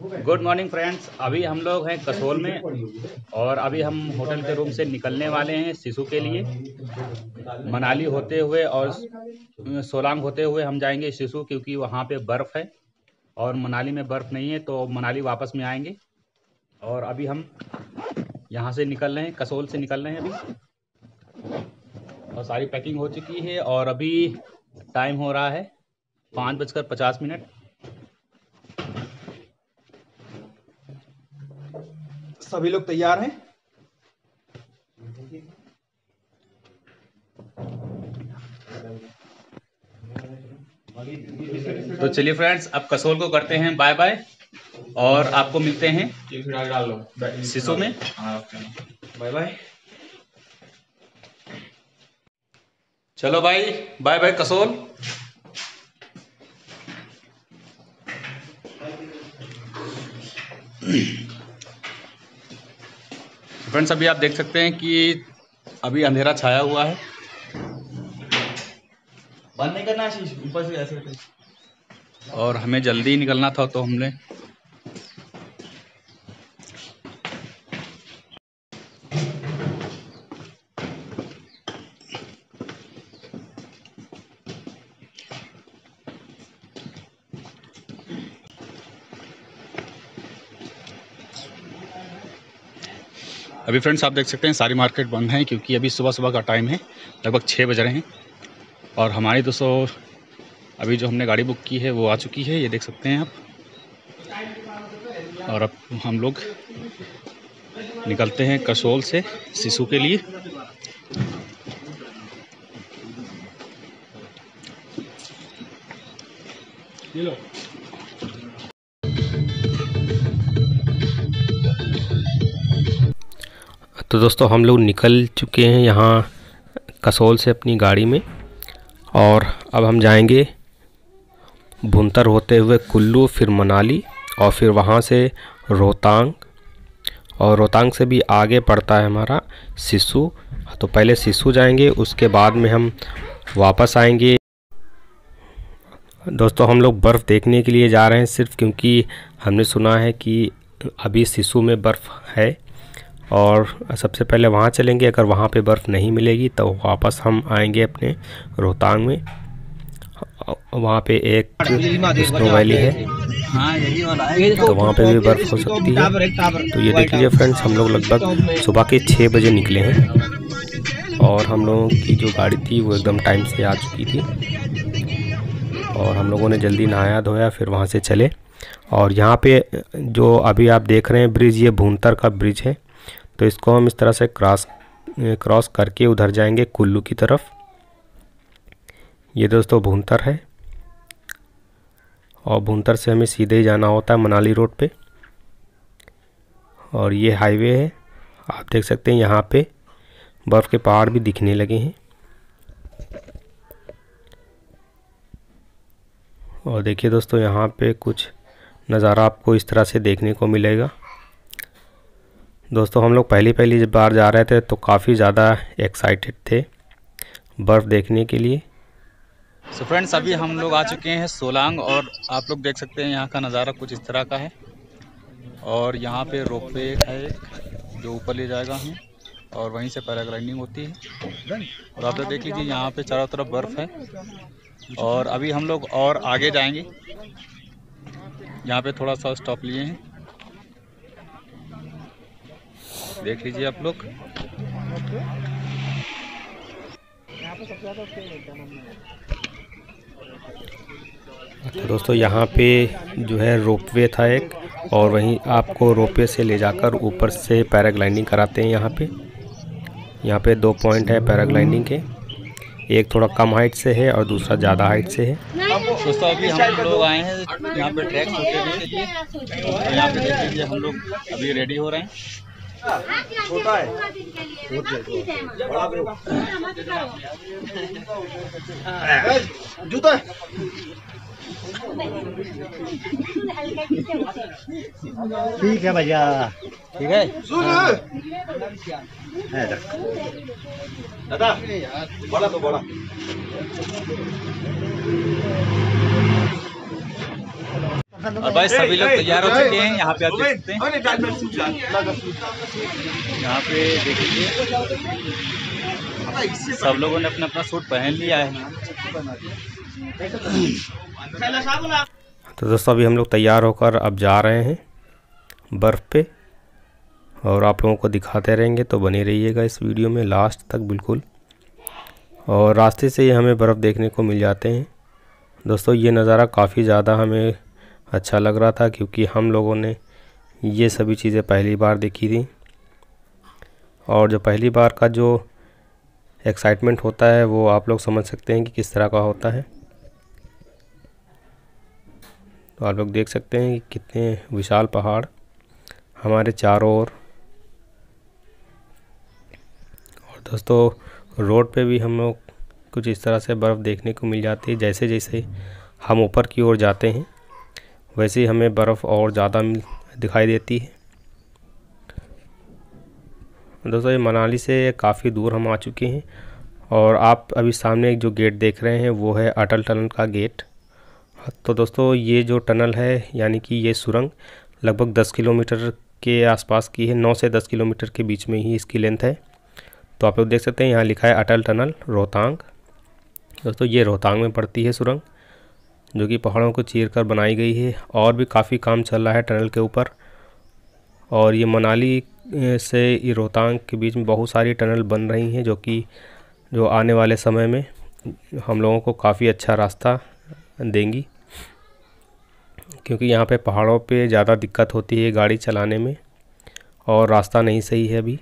Good morning friends अभी हम लोग हैं कसोल में और अभी हम होटल के रूम से निकलने वाले हैं शिशु के लिए। मनाली होते हुए और सोलांग होते हुए हम जाएँगे शिशु क्योंकि वहाँ पे बर्फ़ है और मनाली में बर्फ़ नहीं है तो मनाली वापस में आएँगे। और अभी हम यहाँ से निकल रहे हैं, कसोल से निकल रहे हैं अभी। और सारी पैकिंग हो चुकी है और अभी टाइम हो रहा है पाँच बजकर पचास मिनट। सभी लोग तैयार हैं? तो चलिए फ्रेंड्स अब कसोल को करते हैं बाय बाय और आपको मिलते हैं शिशु में। बाय बाय चलो भाई बाय बाय कसोल। फ्रेंड्स अभी आप देख सकते हैं कि अभी अंधेरा छाया हुआ है। बंद नहीं करना ऊपर से ऐसे और हमें जल्दी निकलना था तो हमने अभी फ्रेंड्स आप देख सकते हैं, सारी मार्केट बंद है, क्योंकि अभी सुबह सुबह का टाइम है, लगभग छः बज रहे हैं। और हमारी दोस्तों अभी जो हमने गाड़ी बुक की है, वो आ चुकी है, ये देख सकते हैं आप। और अब हम लोग निकलते हैं कसोल से शिशु के लिए। तो दोस्तों, हम लोग निकल चुके हैं यहाँ कसोल से अपनी गाड़ी में और अब हम जाएँगे भुंतर होते हुए कुल्लू, फिर मनाली और फिर वहाँ से रोहतांग और रोहतांग से भी आगे पड़ता है हमारा सिसु। तो पहले सिसु जाएँगे, उसके बाद में हम वापस आएँगे। दोस्तों, हम लोग बर्फ़ देखने के लिए जा रहे हैं सिर्फ़ क्योंकि हमने सुना है कि अभी सिसु में बर्फ़ है। और सबसे पहले वहाँ चलेंगे। अगर वहाँ पे बर्फ़ नहीं मिलेगी तो वापस हम आएँगे अपने रोहतांग में। वहाँ पे एक स्नो वैली है। तो वहाँ पे भी बर्फ़ हो सकती है। तो ये देख लीजिए फ्रेंड्स, हम लोग लगभग सुबह के छः बजे निकले हैं। और हम लोगों की जो गाड़ी थी, वो एकदम टाइम से आ चुकी थी। और हम लोगों ने जल्दी नहाया धोया, फिर वहाँ से चले। और यहाँ पे जो अभी आप देख रहे हैं ब्रिज, ये भूंतर का ब्रिज है। तो इसको हम इस तरह से क्रॉस क्रॉस करके उधर जाएँगे कुल्लू की तरफ़। ये दोस्तों भूंतर है। और भूंतर से हमें सीधे ही जाना होता है मनाली रोड पे। और ये हाईवे है। आप देख सकते हैं यहाँ पे बर्फ़ के पहाड़ भी दिखने लगे हैं। और देखिए दोस्तों यहाँ पे कुछ नज़ारा आपको इस तरह से देखने को मिलेगा। दोस्तों, हम लोग पहली पहली बार जा रहे थे तो काफ़ी ज़्यादा एक्साइटेड थे बर्फ़ देखने के लिए। सो फ्रेंड्स अभी हम लोग आ चुके हैं सोलांग और आप लोग देख सकते हैं यहाँ का नज़ारा कुछ इस तरह का है। और यहाँ पे रोपवे है जो ऊपर ले जाएगा हमें और वहीं से पैराग्लाइडिंग होती है। और आप लोग देख लीजिए यहाँ पे चारों तरफ़ बर्फ़ है और अभी हम लोग और आगे जाएँगे। यहाँ पे थोड़ा सा स्टॉप लिए हैं। देख लीजिए आप लोग। तो दोस्तों यहाँ पे जो है रोपवे था एक और वहीं आपको रोपवे से ले जाकर ऊपर से पैराग्लाइडिंग कराते हैं यहाँ पे। यहाँ पे दो पॉइंट है पैराग्लाइडिंग के। एक थोड़ा कम हाइट से है और दूसरा ज़्यादा हाइट से है। दोस्तों अभी हम लोग आए हैं यहाँ पे ट्रैक शूट के लिए यहाँ पे देख लीजिए हम लोग अभी रेडी हो रहे हैं। छोटा है जूता है ठीक है? भैया ठीक है तो। दादा बड़ा तो बड़ा। और भाई सभी लोग तैयार हो चुके हैं यहाँ पे आप देख सकते हैं। यहाँ पे देख लीजिए सब लोगों ने अपना अपना सूट पहन लिया है। तो दोस्तों अभी हम लोग तैयार होकर अब जा रहे हैं बर्फ़ पे और आप लोगों को दिखाते रहेंगे तो बने रहिएगा इस वीडियो में लास्ट तक बिल्कुल। और रास्ते से ही हमें बर्फ़ देखने को मिल जाते हैं। दोस्तों ये नज़ारा काफ़ी ज़्यादा हमें अच्छा लग रहा था क्योंकि हम लोगों ने ये सभी चीज़ें पहली बार देखी थी। और जो पहली बार का जो एक्साइटमेंट होता है, वो आप लोग समझ सकते हैं कि किस तरह का होता है। तो आप लोग देख सकते हैं कि कितने विशाल पहाड़ हमारे चारों ओर। और दोस्तों, रोड पे भी हम लोग कुछ इस तरह से बर्फ़ देखने को मिल जाती है जैसे जैसे हम ऊपर की ओर जाते हैं। वैसे ही हमें बर्फ़ और ज़्यादा दिखाई देती है। दोस्तों, ये मनाली से काफ़ी दूर हम आ चुके हैं और आप अभी सामने जो गेट देख रहे हैं, वो है अटल टनल का गेट। तो दोस्तों, ये जो टनल है, यानी कि ये सुरंग, लगभग 10 किलोमीटर के आसपास की है 9 से 10 किलोमीटर के बीच में ही इसकी लेंथ है। तो आप लोग देख सकते हैं, यहाँ लिखा है अटल टनल रोहतांग। दोस्तों, ये रोहतांग में पड़ती है सुरंग। जो कि पहाड़ों को चीर कर बनाई गई है। और भी काफ़ी काम चल रहा है टनल के ऊपर। और ये मनाली से रोहतांग के बीच में बहुत सारी टनल बन रही हैं जो कि, जो आने वाले समय में हम लोगों को काफ़ी अच्छा रास्ता देंगी। क्योंकि यहाँ पे पहाड़ों पे ज़्यादा दिक्कत होती है गाड़ी चलाने में और रास्ता नहीं सही है अभी।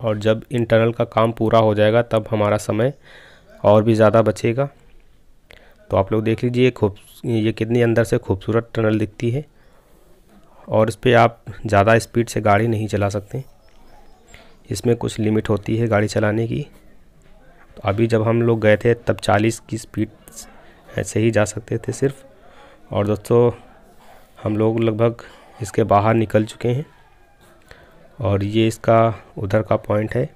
और जब इन टनल का काम पूरा हो जाएगा तब हमारा समय और भी ज़्यादा बचेगा। तो आप लोग देख लीजिए खूब, ये कितनी अंदर से खूबसूरत टनल दिखती है। और इस पर आप ज़्यादा स्पीड से गाड़ी नहीं चला सकते। इसमें कुछ लिमिट होती है गाड़ी चलाने की। तो अभी जब हम लोग गए थे, तब 40 की स्पीड ऐसे ही जा सकते थे सिर्फ़। और दोस्तों, हम लोग लगभग इसके बाहर निकल चुके हैं। और ये इसका, उधर का पॉइंट है।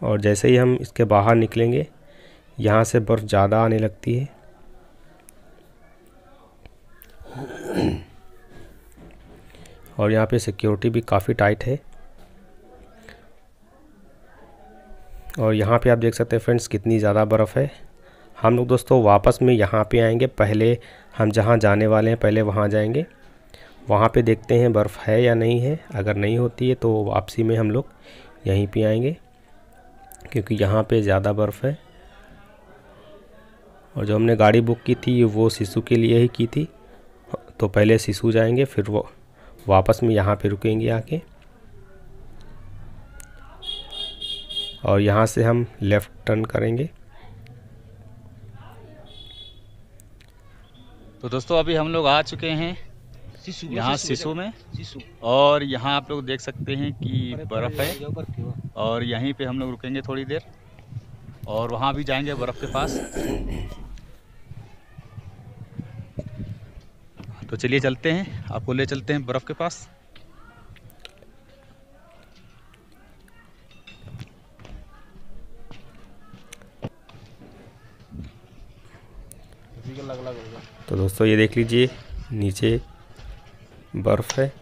और जैसे ही हम इसके बाहर निकलेंगे, यहाँ से बर्फ़ ज़्यादा आने लगती है। और यहाँ पे सिक्योरिटी भी काफ़ी टाइट है। और यहाँ पे आप देख सकते हैं फ्रेंड्स कितनी ज़्यादा बर्फ़ है। हम लोग दोस्तों वापस में यहाँ पे आएँगे। पहले हम जहाँ जाने वाले हैं, पहले वहाँ जाएँगे। वहाँ पे देखते हैं बर्फ़ है या नहीं है। अगर नहीं होती है तो वापसी में हम लोग यहीं पे आएँगे। क्योंकि यहाँ पे ज़्यादा बर्फ़ है। और जो हमने गाड़ी बुक की थी वो शिशु के लिए ही की थी। तो पहले शिशु जाएँगे फिर वो वापस में यहाँ पे रुकेंगे आके। और यहाँ से हम लेफ़्ट टर्न करेंगे। तो दोस्तों अभी हम लोग आ चुके हैं यहाँ शिशु में। और यहाँ आप लोग देख सकते हैं कि बर्फ़ है। और यहीं पे हम लोग रुकेंगे थोड़ी देर और वहाँ भी जाएँगे बर्फ़ के पास। तो चलिए चलते हैं, आपको ले चलते हैं बर्फ़ के पास। तो दोस्तों ये देख लीजिए, नीचे बर्फ़ है।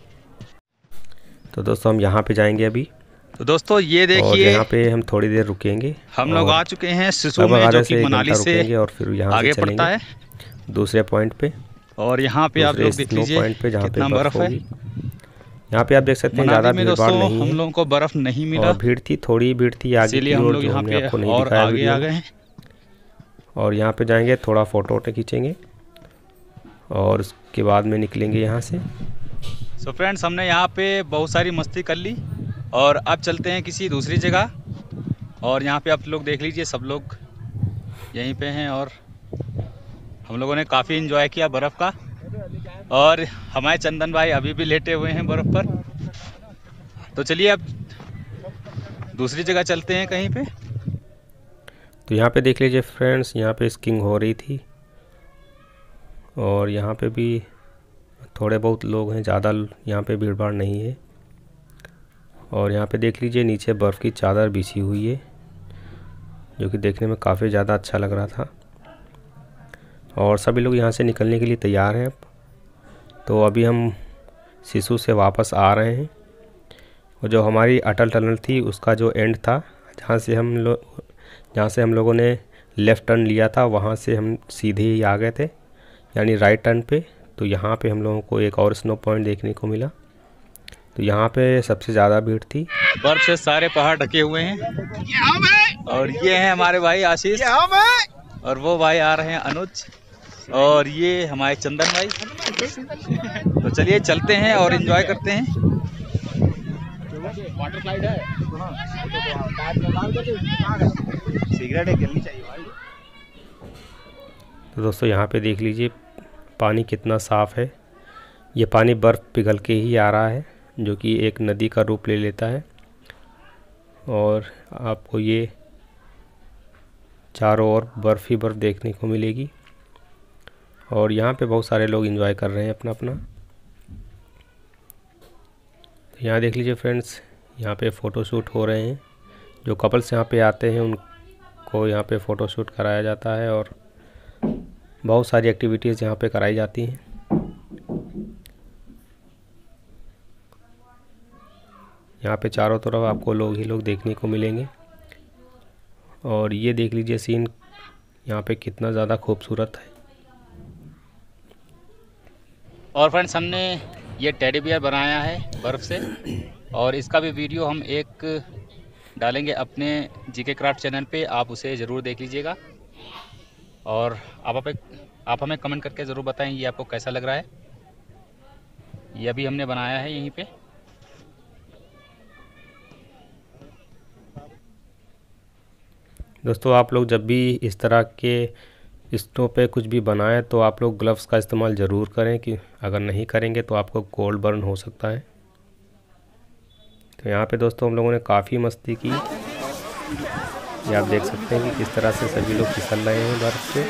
तो दोस्तों हम यहाँ पे जाएँगे अभी। तो दोस्तों ये देखिए यहाँ पे हम थोड़ी देर रुकेंगे हम लोग आ चुके हैं सिसु में जो कि मनाली से और फिर यहाँ आगे पड़ता है। दूसरे पॉइंट पे। और यहाँ पे आप लोग देख लीजिए पॉइंट पे जहाँ पे बर्फ़ है। यहाँ पे आप देख सकते हैं ज़्यादा भीड़ भाड़ नहीं हम लोगों को बर्फ़ नहीं मिला। भीड़ थी थोड़ी भीड़ थी आगे की ओर जो हमने आपको नहीं दिखाया आगे आ गए हैं। और यहाँ पे जाएँगे थोड़ा फ़ोटो वोटो खींचेंगे और उसके बाद में निकलेंगे यहाँ से। सो so फ्रेंड्स हमने यहाँ पे बहुत सारी मस्ती कर ली। और अब चलते हैं किसी दूसरी जगह। और यहाँ पे आप लोग देख लीजिए, सब लोग यहीं पे हैं और हम लोगों ने काफ़ी इन्जॉय किया बर्फ़ का। और हमारे चंदन भाई अभी भी लेटे हुए हैं बर्फ़ पर। तो चलिए अब दूसरी जगह चलते हैं कहीं पे। तो यहाँ पे देख लीजिए फ्रेंड्स यहाँ पे स्किंग हो रही थी। और यहाँ पे भी थोड़े बहुत लोग हैं, ज़्यादा यहाँ पे भीड़ भाड़ नहीं है। और यहाँ पे देख लीजिए नीचे बर्फ़ की चादर बिछी हुई है, जो कि देखने में काफ़ी ज़्यादा अच्छा लग रहा था। और सभी लोग यहाँ से निकलने के लिए तैयार हैं अब। तो अभी हम सिसु से वापस आ रहे हैं। और जो हमारी अटल टनल थी, उसका जो एंड था, जहाँ से हम लोग जहाँ से हम लोगों ने लेफ़्ट टर्न लिया था, वहाँ से हम सीधे ही आ गए थे, यानी राइट टर्न पे। तो यहाँ पे हम लोगों को एक और स्नो पॉइंट देखने को मिला। तो यहाँ पे सबसे ज़्यादा भीड़ थी। बर्फ़ से सारे पहाड़ ढके हुए हैं। और ये हैं हमारे भाई आशीष। और वो भाई आ रहे हैं अनुज। और ये हमारे चंदन भाई। तो चलिए चलते हैं और एंजॉय करते हैं। वाटर स्लाइड है सिगरेट चाहिए भाई। तो दोस्तों यहाँ पे देख लीजिए पानी कितना साफ़ है। ये पानी बर्फ़ पिघल के ही आ रहा है। जो कि एक नदी का रूप ले लेता है। और आपको ये चारों ओर बर्फ़ ही बर्फ़ देखने को मिलेगी। और यहाँ पे बहुत सारे लोग एंजॉय कर रहे हैं अपना अपना तो यहाँ देख लीजिए फ्रेंड्स यहाँ पे फ़ोटो शूट हो रहे हैं। जो कपल्स यहाँ पे आते हैं, उनको यहाँ पे फ़ोटो शूट कराया जाता है और बहुत सारी एक्टिविटीज़ यहाँ पे कराई जाती हैं। यहाँ पे चारों तरफ़ आपको लोग ही लोग देखने को मिलेंगे। और ये देख लीजिए सीन यहाँ पे कितना ज़्यादा खूबसूरत है। और फ्रेंड्स हमने ये टेडी बियर बनाया है बर्फ़ से। और इसका भी वीडियो हम एक डालेंगे अपने जीके क्राफ्ट चैनल पे आप उसे ज़रूर देख लीजिएगा। और आप आप, आप हमें कमेंट करके ज़रूर बताएँ ये आपको कैसा लग रहा है। ये अभी हमने बनाया है यहीं पे। दोस्तों, आप लोग जब भी इस तरह के स्टोव पे कुछ भी बनाएँ तो आप लोग ग्लव्स का इस्तेमाल ज़रूर करें कि अगर नहीं करेंगे तो आपको कोल्ड बर्न हो सकता है। तो यहाँ पे दोस्तों, हम लोगों ने काफ़ी मस्ती की। ये आप देख सकते हैं कि किस तरह से सभी लोग फिसल रहे हैं बर्फ़ से।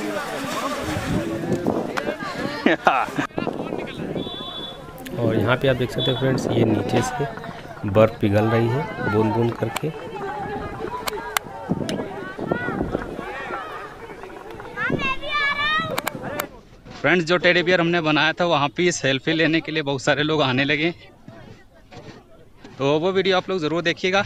और यहाँ पे आप देख सकते हैं फ्रेंड्स, ये नीचे से बर्फ़ पिघल रही है बूंद बूंद करके। फ्रेंड्स, जो टेडी बियर हमने बनाया था, वहाँ पे सेल्फी लेने के लिए बहुत सारे लोग आने लगे। तो वो वीडियो आप लोग ज़रूर देखिएगा।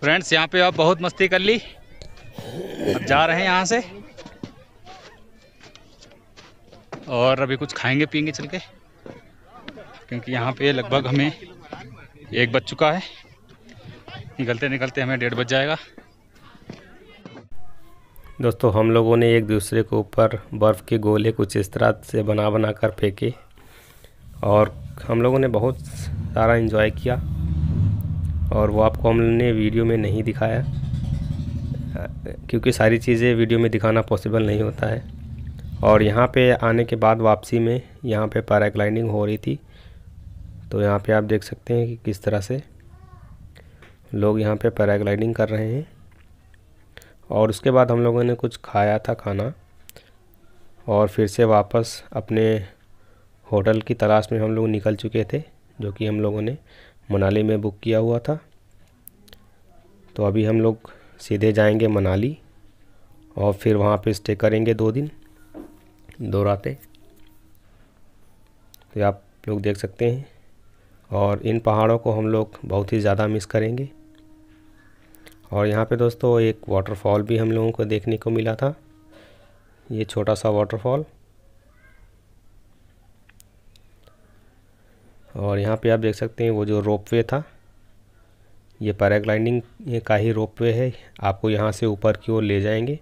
फ्रेंड्स, यहाँ पे आप बहुत मस्ती कर ली। अब जा रहे हैं यहाँ से। और अभी कुछ खाएँगे, पियेंगे चल के। क्योंकि यहाँ पे लगभग हमें एक बज चुका है। निकलते निकलते हमें डेढ़ बज जाएगा। दोस्तों, हम लोगों ने एक दूसरे के ऊपर बर्फ़ के गोले कुछ इस तरह से बना बना कर फेंके और हम लोगों ने बहुत सारा इन्जॉय किया और वो आपको हमने वीडियो में नहीं दिखाया, क्योंकि सारी चीज़ें वीडियो में दिखाना पॉसिबल नहीं होता है। और यहाँ पे आने के बाद वापसी में यहाँ पे पैराग्लाइडिंग हो रही थी तो यहाँ पे आप देख सकते हैं कि किस तरह से लोग यहाँ पे पैराग्लाइडिंग कर रहे हैं। और उसके बाद हम लोगों ने कुछ खाया था खाना। और फिर से वापस अपने होटल की तलाश में हम लोग निकल चुके थे, जो कि हम लोगों ने मनाली में बुक किया हुआ था। तो अभी हम लोग सीधे जाएँगे मनाली, और फिर वहाँ पे स्टे करेंगे दो दिन, दो रातें। तो आप लोग देख सकते हैं। और इन पहाड़ों को हम लोग बहुत ही ज़्यादा मिस करेंगे। और यहाँ पे दोस्तों एक वाटरफॉल भी हम लोगों को देखने को मिला था। ये छोटा सा वाटरफॉल और यहाँ पे आप देख सकते हैं वो जो रोपवे था, ये पैराग्लाइडिंग का ही रोपवे है। आपको यहाँ से ऊपर की ओर ले जाएँगे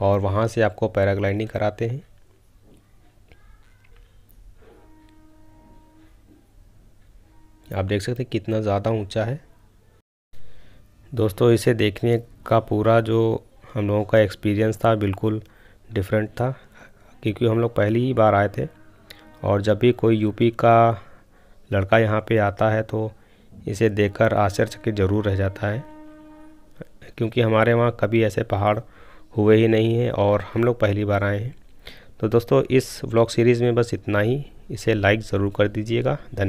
और वहाँ से आपको पैराग्लाइडिंग कराते हैं। आप देख सकते हैं कितना ज़्यादा ऊँचा है। दोस्तों, इसे देखने का पूरा जो हम लोगों का एक्सपीरियंस था बिल्कुल डिफरेंट था, क्योंकि हम लोग पहली ही बार आए थे और जब भी कोई यूपी का लड़का यहाँ पे आता है तो इसे देखकर आश्चर्यचकित ज़रूर रह जाता है, क्योंकि हमारे वहाँ कभी ऐसे पहाड़ हुए ही नहीं हैं और हम लोग पहली बार आए हैं। तो दोस्तों, इस व्लॉग सीरीज़ में बस इतना ही। इसे लाइक ज़रूर कर दीजिएगा। धन्यवाद